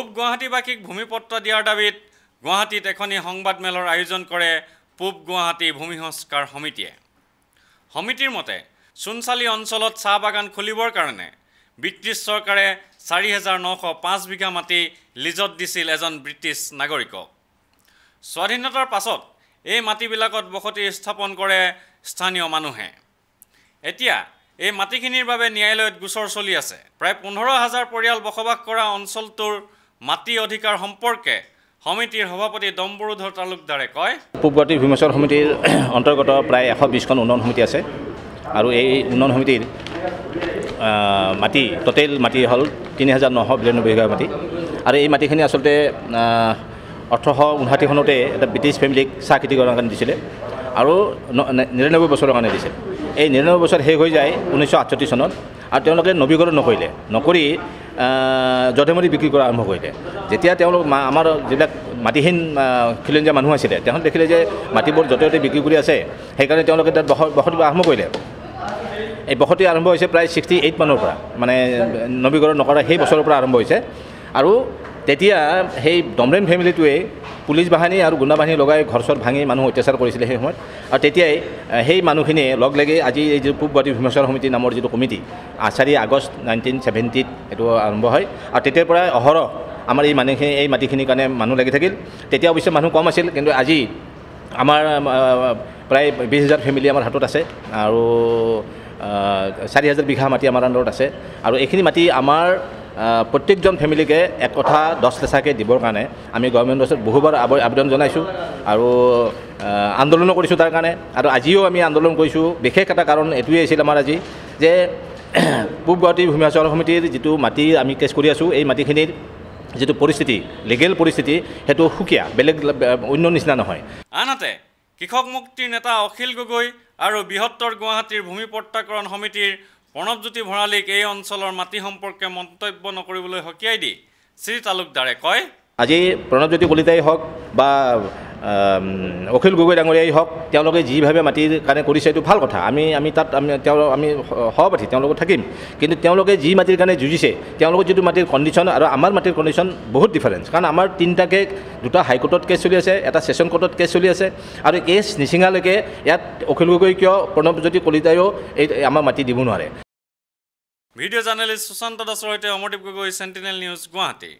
পূব গুৱাহাটীবাসীক ভূমিপত্ৰ দিয়াৰ দাবীত গুৱাহাটীত এখনি সংবাদমেলৰ আয়োজন কৰে পূব গুৱাহাটী ভূমি সংস্কাৰ সমিতিয়ে। সমিতিৰ মতে চোনচালি অঞ্চলত চাহ বাগান খুলিবৰ কাৰণে ব্ৰিটিছ চৰকাৰে চাৰি হেজাৰ নশ পাঁচ বিঘা মাটি লিজত দিছিল এজন ব্ৰিটিছ নাগৰিকক। স্বাধীনতাৰ পাছত এই মাটিবিলাকত বসতি স্থাপন কৰে স্থানীয় মানুহে। এতিয়া এই মাটিখিনিৰ বাবে ন্যায়ালয়ত গোচৰ চলি আছে। প্ৰায় পোন্ধৰ হাজাৰ পৰিয়াল বসবাস কৰা অঞ্চলটোৰ মাটি অধিকাৰ সম্পৰ্কে সমিতিৰ সভাপতি দম্বৰুধৰ তালুকদাৰে কয় পূব গুৱাহাটী ভীমেশ্বৰ সমিতিৰ অন্তৰ্গত প্ৰায় এশ বিছখন উন্নয়ন সমিতি আছে আৰু এই উন্নয়ন সমিতিৰ মাটি টোটেল মাটি হ'ল তিনি হাজাৰ নশ বিৰানব্বৈ বিঘা মাটি। আৰু এই মাটিখিনি আচলতে ওঠৰশ ঊনষাঠি চনতে এটা ব্ৰিটিছ ফেমিলিক চাহ খেতি কৰাৰ কাৰণে দিছিলে আৰু ন- নে- নিৰান্নব্বৈ বছৰৰ কাৰণে দিছিল এই নিৰান্নব্বৈ বছৰ শেষ হৈ যায় ঊনৈছশ আঠষষ্ঠি চনত। আৰু তেওঁলোকে নৱীকৰণ নকৰিলে নকৰি মধে বিক্ৰী কৰা আৰম্ভ কৰিলে। যেতিয়া তেওঁলোক মা- আমাৰ যিবিলাক মাটিহীন খিলঞ্জীয়া মানুহ আছিলে তেওঁলোকে দেখিলে যে মাটিবোৰ য'তে ত'তে বিক্ৰী কৰি আছে সেইকাৰণে তেওঁলোকে তাত বস বসতি আৰম্ভ কৰিলে। এই বসতি আৰম্ভ হৈছে প্ৰায় ছিক্সটি এইট মানৰ পৰা মানে নৱীকৰণ নকৰা সেই বছৰৰ পৰা আৰম্ভ হৈছে। আৰু তেতিয়া সেই দমৰেন ফেমিলিটোৱে পুলিচ বাহিনী আৰু গুণ্ডা বাহিনী লগাই ঘৰ চৰ ভাঙি মানুহ অত্যাচাৰ কৰিছিলে সেই সময়ত। আৰু তেতিয়াই সেই মানুহখিনিয়ে লগ লাগি আজি এই যিটো পূব গুৱাহাটী ভীমেশ্বৰ সমিতি নামৰ যিটো কমিটি চাৰি আগষ্ট নাইনটিন ছেভেণ্টিত এইটো আৰম্ভ হয়। আৰু তেতিয়াৰ পৰাই অহৰহ আমাৰ এই মানুহখিনি এই মাটিখিনিৰ কাৰণে মানুহ লাগি থাকিল। তেতিয়া অৱশ্যে মানুহ কম আছিল কিন্তু আজি আমাৰ প্ৰায় বিছ হাজাৰ ফেমিলি আমাৰ হাতত আছে আৰু চাৰি হাজাৰ বিঘা মাটি আমাৰ আণ্ডাৰত আছে। আৰু এইখিনি মাটি আমাৰ প্ৰত্যেকজন ফেমিলিকে এক কথা দহ লেচাকৈ দিবৰ কাৰণে আমি গভৰ্ণমেণ্টৰ ওচৰত বহুবাৰ আব- আবেদন জনাইছোঁ আৰু আন্দোলনো কৰিছোঁ তাৰ কাৰণে। আৰু আজিও আমি আন্দোলন কৰিছোঁ। বিশেষ এটা কাৰণ এইটোৱেই আছিল আমাৰ আজি যে পূব গুৱাহাটী ভূমিহাচৰ সমিতিৰ যিটো মাটি আমি কেছ কৰি আছোঁ এই মাটিখিনিৰ যিটো পৰিস্থিতি লিগেল পৰিস্থিতি সেইটো সুকীয়া বেলেগ অন্য নিচিনা নহয়। আনহাতে কৃষক মুক্তিৰ নেতা অখিল গগৈ আৰু বৃহত্তৰ গুৱাহাটীৰ ভূমি পট্টাকৰণ সমিতিৰ প্ৰণৱজ্যোতি ভঁৰালীক এই অঞ্চলৰ মাটি সম্পৰ্কে মন্তব্য নকৰিবলৈ সকীয়াই দি শ্ৰী তালুকদাৰে কয় আজি প্ৰণৱজ্যোতি কলিতাই হওক বা অখিল গগৈ ডাঙৰীয়াই হওক তেওঁলোকে যিভাৱে মাটিৰ কাৰণে কৰিছে এইটো ভাল কথা। আমি আমি তাত আমি তেওঁ আমি সহপাঠী তেওঁলোকক থাকিম। কিন্তু তেওঁলোকে যি মাটিৰ কাৰণে যুঁজিছে তেওঁলোকৰ যিটো মাটিৰ কণ্ডিশ্যন আৰু আমাৰ মাটিৰ কণ্ডিশ্যন বহুত ডিফাৰেঞ্চ কাৰণ আমাৰ তিনিটাকৈ দুটা হাইকোৰ্টত কেছ চলি আছে এটা ছেশ্যন কোৰ্টত কেছ চলি আছে আৰু কেছ নিচিঙালৈকে ইয়াত অখিল গগৈ কিয় প্ৰণৱজ্যোতি কলিতায়ো এই আমাৰ মাটি দিব নোৱাৰে। ভিডিঅ' জাৰ্নেলিষ্ট সুশান্ত দাসৰ সৈতে অমৰদীপ গগৈ চেণ্টিনেল নিউজ গুৱাহাটী।